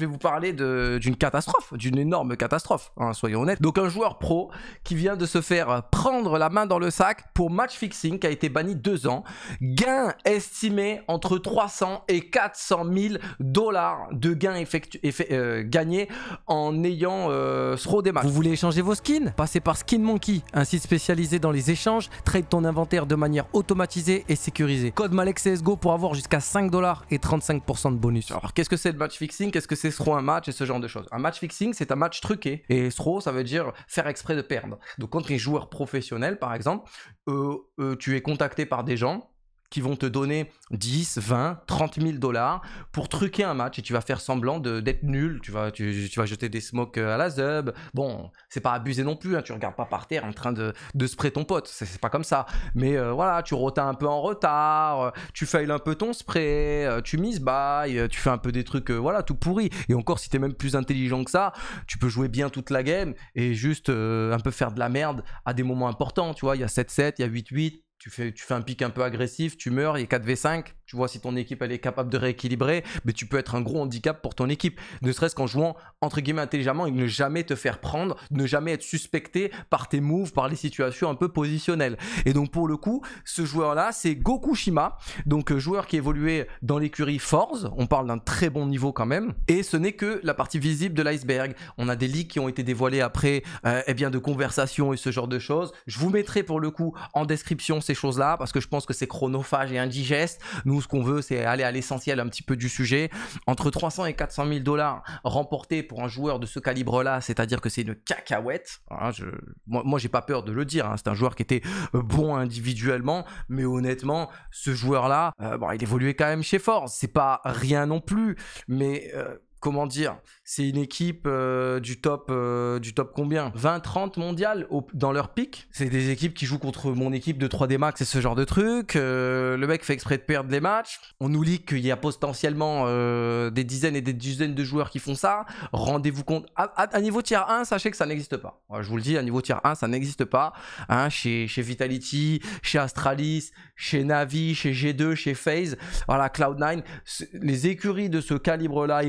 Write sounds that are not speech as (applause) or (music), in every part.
je vais vous parler d'une catastrophe, d'une énorme catastrophe, hein, soyons honnêtes. Donc un joueur pro qui vient de se faire prendre la main dans le sac pour match fixing qui a été banni deux ans. Gain estimé entre 300 et 400 000 dollars de gains effectu euh, gagnés en ayant euh, des matchs. Vous voulez échanger vos skins? Passez par Skin Monkey, un site spécialisé dans les échanges. Trade ton inventaire de manière automatisée et sécurisée. Code MalexCSGO pour avoir jusqu'à 5 dollars et 35% de bonus. Alors qu'est-ce que c'est le match fixing? Qu'est-ce que c'est throw un match et ce genre de choses Un match fixing, c'est un match truqué. Et throw, ça veut dire faire exprès de perdre. Donc quand tu es joueur professionnel, par exemple, euh, euh, tu es contacté par des gens qui vont te donner 10, 20, 30 000 dollars pour truquer un match et tu vas faire semblant d'être nul. Tu vas, tu, vas jeter des smokes à la zub. Bon, c'est pas abusé non plus. Hein, tu regardes pas par terre en train de, spray ton pote. C'est pas comme ça. Mais euh, voilà, tu rotas un peu en retard. Euh, tu failles un peu ton spray. Euh, tu mises bail. Tu fais un peu des trucs, voilà, tout pourri. Et encore, si t'es même plus intelligent que ça, tu peux jouer bien toute la game et juste un peu faire de la merde à des moments importants. Tu vois, il y a 7-7, il y a 8-8 tu fais, un pic un peu agressif, tu meurs, il a 4v5, tu vois si ton équipe elle est capable de rééquilibrer, mais tu peux être un gros handicap pour ton équipe, ne serait-ce qu'en jouant entre guillemets intelligemment et ne jamais te faire prendre, ne jamais être suspecté par tes moves, par les situations un peu positionnelles. Et donc pour le coup, ce joueur-là, c'est Goku Shima, donc euh, joueur qui évoluait dans l'écurie Force, on parle d'un très bon niveau quand même, et ce n'est que la partie visible de l'iceberg. On a des leaks qui ont été dévoilés après, euh, eh bien de conversations et ce genre de choses. Je vous mettrai pour le coup en description ces choses-là parce que je pense que c'est chronophage et indigeste. Nous ce qu'on veut, c'est aller à l'essentiel un petit peu du sujet. Entre 300 et 400 000 dollars remportés pour un joueur de ce calibre-là, c'est-à-dire que c'est une cacahuète. Hein, je... Moi, j'ai pas peur de le dire. Hein. C'est un joueur qui était euh, bon individuellement, mais honnêtement, ce joueur-là, euh, bon, il évoluait quand même chez Force. C'est pas rien non plus, mais euh, comment dire, c'est une équipe euh, du top euh, du top combien? 20 30 mondial dans leur pic? C'est des équipes qui jouent contre mon équipe de 3D Max et ce genre de trucs. Euh, le mec fait exprès de perdre les matchs. On nous lit qu'il y a potentiellement des dizaines et des dizaines de joueurs qui font ça. Rendez-vous compte à, niveau tiers 1, sachez que ça n'existe pas. je vous le dis, à niveau tiers 1, ça n'existe pas. Hein, chez Vitality, chez Astralis, chez Navi, chez G2, chez FaZe, voilà Cloud9, les écuries de ce calibre-là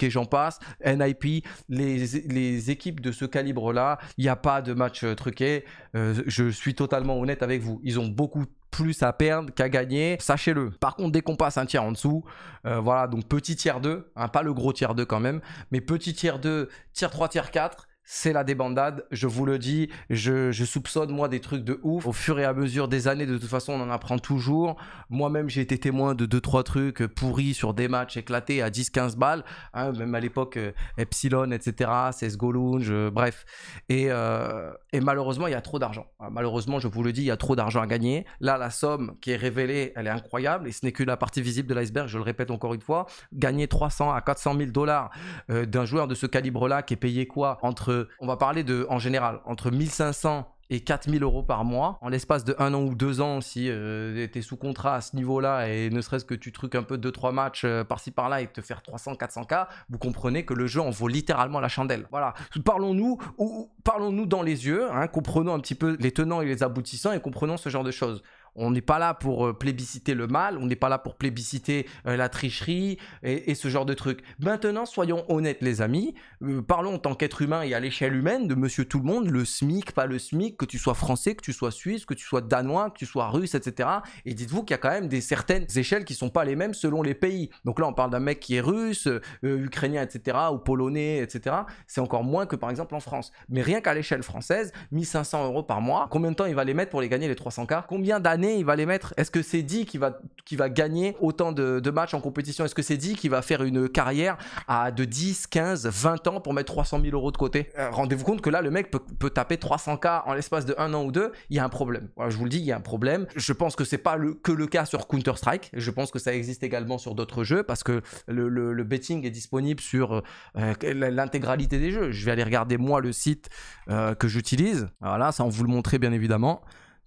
et j'en passe, NIP, les, les équipes de ce calibre-là, il n'y a pas de match euh, truqué. Euh, je suis totalement honnête avec vous. Ils ont beaucoup plus à perdre qu'à gagner, sachez-le. Par contre, dès qu'on passe un tiers en dessous, euh, voilà, donc petit tiers 2, hein, pas le gros tiers 2 quand même, mais petit tiers 2, tiers 3, tiers 4, c'est la débandade, je vous le dis, je, soupçonne moi des trucs de ouf. Au fur et à mesure des années, de toute façon, on en apprend toujours. Moi-même, j'ai été témoin de 2-3 trucs pourris sur des matchs éclatés à 10-15 balles, hein, même à l'époque, euh, Epsilon, etc., CSGO Lounge, euh, bref. Et, euh, et malheureusement, il y a trop d'argent. Malheureusement, je vous le dis, il y a trop d'argent à gagner. Là, la somme qui est révélée, elle est incroyable, et ce n'est que la partie visible de l'iceberg, je le répète encore une fois. Gagner 300 à 400 000 dollars d'un joueur de ce calibre-là qui est payé quoi? Entre on va parler de, en général, entre 1500 et 4000 euros par mois. En l'espace de un an ou deux ans, si euh, tu es sous contrat à ce niveau-là et ne serait-ce que tu truques un peu 2-3 matchs euh, par-ci par-là et te faire 300-400K, vous comprenez que le jeu en vaut littéralement la chandelle. Voilà. Parlons-nous ou parlons-nous dans les yeux, hein, comprenons un petit peu les tenants et les aboutissants et comprenons ce genre de choses. On n'est pas là pour euh, plébisciter le mal, on n'est pas là pour plébisciter euh, la tricherie et, ce genre de trucs. Maintenant, soyons honnêtes les amis, euh, parlons en tant qu'être humain et à l'échelle humaine de monsieur tout le monde, le SMIC, pas le SMIC, que tu sois français, que tu sois suisse, que tu sois danois, que tu sois russe, etc. Et dites-vous qu'il y a quand même des certaines échelles qui sont pas les mêmes selon les pays. Donc là, on parle d'un mec qui est russe, ukrainien, etc., ou polonais, etc. C'est encore moins que par exemple en France. Mais rien qu'à l'échelle française, 1500 euros par mois, combien de temps il va les mettre pour les gagner les 300K Combien d'années il va les mettre Est-ce que c'est dit qu'il va, va gagner autant de, matchs en compétition? Est-ce que c'est dit qu'il va faire une carrière à de 10, 15, 20 ans pour mettre 300 000 euros de côté? Euh, Rendez-vous compte que là, le mec peut, taper 300K en l'espace de un an ou deux. Il y a un problème. je vous le dis, il y a un problème. Je pense que c'est pas que le cas sur Counter-Strike. Je pense que ça existe également sur d'autres jeux parce que le, betting est disponible sur euh, l'intégralité des jeux. Je vais aller regarder moi le site euh, que j'utilise. Voilà, ça on vous le montrer bien évidemment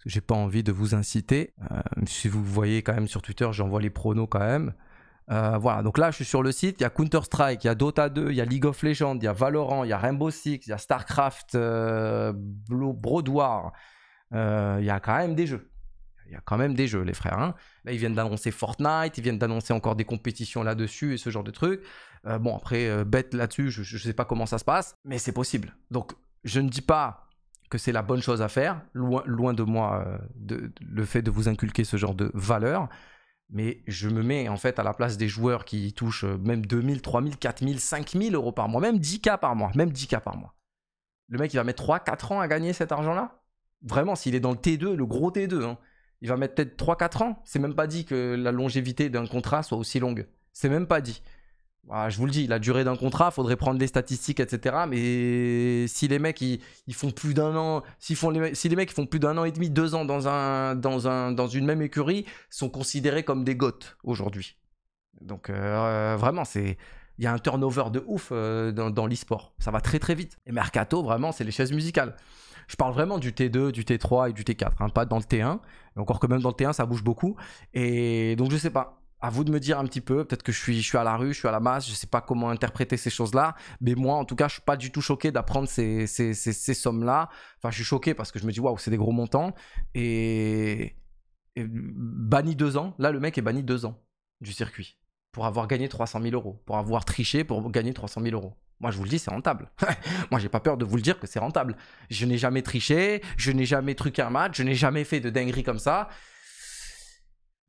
j'ai pas envie de vous inciter. Euh, si vous voyez quand même sur Twitter, j'envoie les pronos quand même. Euh, voilà, donc là je suis sur le site, il y a Counter-Strike, il y a Dota 2, il y a League of Legends, il y a Valorant, il y a Rainbow Six, il y a StarCraft, euh, Broad War, il y a quand même des jeux. il y a quand même des jeux, les frères. hein. Là, ils viennent d'annoncer Fortnite, ils viennent d'annoncer encore des compétitions là-dessus et ce genre de trucs. Euh, bon, après, euh, bête là-dessus, je ne sais pas comment ça se passe, mais c'est possible. Donc, je ne dis pas que c'est la bonne chose à faire, loin, loin de moi euh, de, le fait de vous inculquer ce genre de valeur, mais je me mets en fait à la place des joueurs qui touchent euh, même 2000, 3000, 4000, 5000 euros par mois, même 10K par mois, même 10K par mois. Le mec, il va mettre 3, 4 ans à gagner cet argent-là? Vraiment, s'il est dans le T2, le gros T2, hein, il va mettre peut-être 3-4 ans. C'est même pas dit que la longévité d'un contrat soit aussi longue. C'est même pas dit. Voilà, je vous le dis, la durée d'un contrat, faudrait prendre des statistiques, etc. Mais si les mecs ils, font plus d'un an, les, si les mecs font plus d'un an et demi, deux ans dans un, dans un, dans une même écurie, sont considérés comme des goths aujourd'hui. Donc euh, vraiment, c'est il y a un turnover de ouf euh, dans, dans l'e-sport. Ça va très très vite. Et Mercato, vraiment, c'est les chaises musicales. Je parle vraiment du T2, du T3 et du T4, hein, pas dans le T1. Encore que même dans le T1, ça bouge beaucoup. Et donc je sais pas. À vous de me dire un petit peu. Peut-être que je suis, je suis à la rue, je suis à la masse. Je sais pas comment interpréter ces choses-là. Mais moi, en tout cas, je suis pas du tout choqué d'apprendre ces sommes-là. Enfin, je suis choqué parce que je me dis waouh, c'est des gros montants. Et, et banni deux ans. Là, le mec est banni deux ans du circuit pour avoir gagné 300 000 euros, pour avoir triché pour gagner 300 000 euros. Moi, je vous le dis, c'est rentable. (laughs) Moi, j'ai pas peur de vous le dire que c'est rentable. Je n'ai jamais triché, je n'ai jamais truqué un match, je n'ai jamais fait de dinguerie comme ça.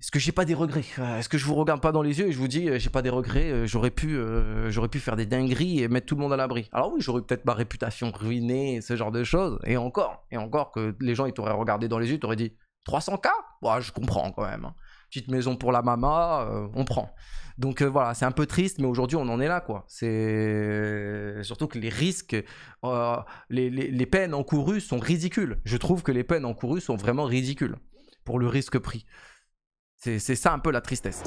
Est-ce que j'ai pas des regrets? Euh, Est-ce que je vous regarde pas dans les yeux et je vous dis, euh, j'ai pas des regrets euh, J'aurais pu, euh, pu faire des dingueries et mettre tout le monde à l'abri? Alors oui, j'aurais peut-être ma réputation ruinée, ce genre de choses. Et encore, et encore que les gens ils t'auraient regardé dans les yeux, t'auraient dit 300K Ouais, je comprends quand même. hein. Petite maison pour la mama, on prend. Donc voilà, c'est un peu triste, mais aujourd'hui on en est là, quoi. C'est surtout que les risques, les- les peines encourues sont ridicules. Je trouve que les peines encourues sont vraiment ridicules pour le risque pris. C'est ça un peu la tristesse.